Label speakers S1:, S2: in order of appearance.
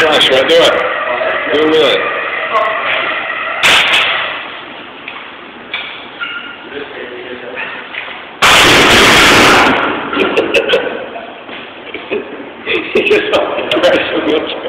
S1: flash, right? there. it. With it. He just the wheelchair.